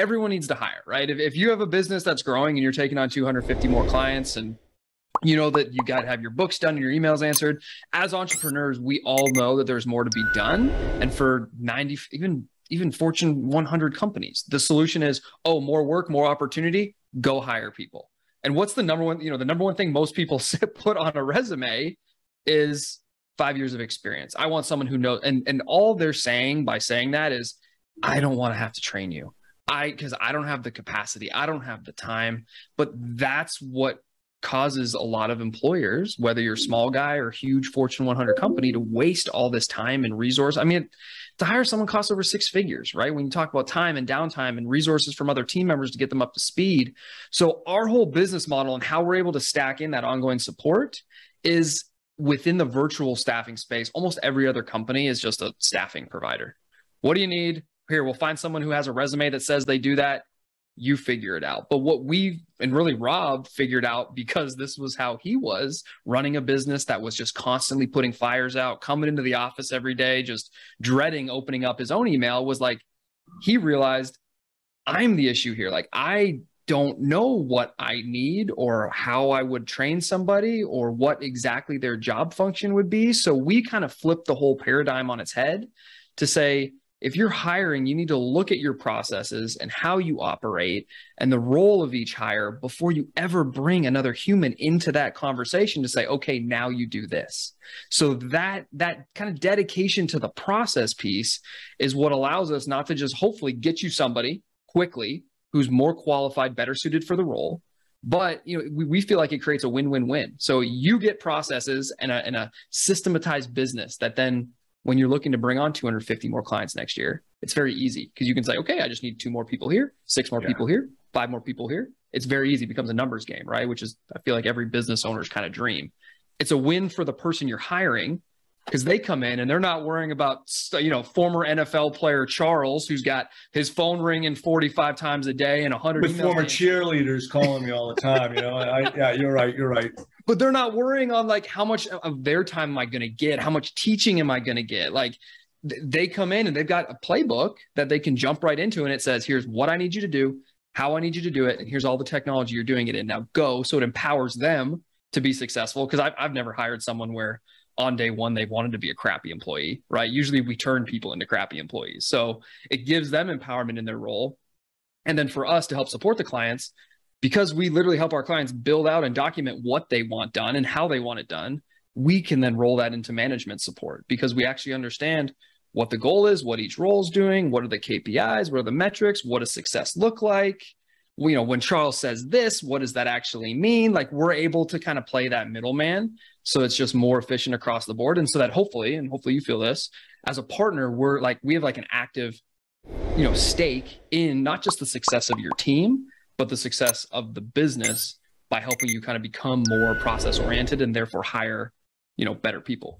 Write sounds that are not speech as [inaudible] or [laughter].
everyone needs to hire, right? If, if you have a business that's growing and you're taking on 250 more clients and you know that you got to have your books done and your emails answered. As entrepreneurs, we all know that there's more to be done. And for 90, even even Fortune 100 companies, the solution is, oh, more work, more opportunity, go hire people. And what's the number one, you know, the number one thing most people [laughs] put on a resume is five years of experience. I want someone who knows, and and all they're saying by saying that is, I don't want to have to train you. I because I don't have the capacity, I don't have the time. But that's what causes a lot of employers, whether you're a small guy or huge Fortune 100 company, to waste all this time and resource. I mean, to hire someone costs over six figures, right? When you talk about time and downtime and resources from other team members to get them up to speed. So, our whole business model and how we're able to stack in that ongoing support is within the virtual staffing space. Almost every other company is just a staffing provider. What do you need? Here, we'll find someone who has a resume that says they do that you figure it out. But what we and really Rob figured out because this was how he was running a business that was just constantly putting fires out, coming into the office every day, just dreading opening up his own email was like he realized I'm the issue here. Like I don't know what I need or how I would train somebody or what exactly their job function would be. So we kind of flipped the whole paradigm on its head to say, if you're hiring, you need to look at your processes and how you operate and the role of each hire before you ever bring another human into that conversation to say, okay, now you do this. So that that kind of dedication to the process piece is what allows us not to just hopefully get you somebody quickly who's more qualified, better suited for the role, but you know we, we feel like it creates a win-win-win so you get processes and a, and a systematized business that then when you're looking to bring on 250 more clients next year, it's very easy because you can say, okay, I just need two more people here, six more yeah. people here, five more people here. It's very easy. It becomes a numbers game, right? Which is, I feel like every business owner's kind of dream. It's a win for the person you're hiring because they come in and they're not worrying about you know former NFL player Charles who's got his phone ringing 45 times a day and 100 with former games. cheerleaders calling me all the time you know I, yeah you're right you're right but they're not worrying on like how much of their time am I going to get how much teaching am I going to get like they come in and they've got a playbook that they can jump right into and it says here's what I need you to do how I need you to do it and here's all the technology you're doing it in now go so it empowers them to be successful because I've, I've never hired someone where on day one they wanted to be a crappy employee, right? Usually we turn people into crappy employees. So it gives them empowerment in their role. And then for us to help support the clients, because we literally help our clients build out and document what they want done and how they want it done, we can then roll that into management support because we actually understand what the goal is, what each role is doing, what are the KPIs, what are the metrics, what does success look like? you know, when Charles says this, what does that actually mean? Like we're able to kind of play that middleman. So it's just more efficient across the board. And so that hopefully, and hopefully you feel this as a partner, we're like, we have like an active, you know, stake in not just the success of your team, but the success of the business by helping you kind of become more process oriented and therefore hire, you know, better people.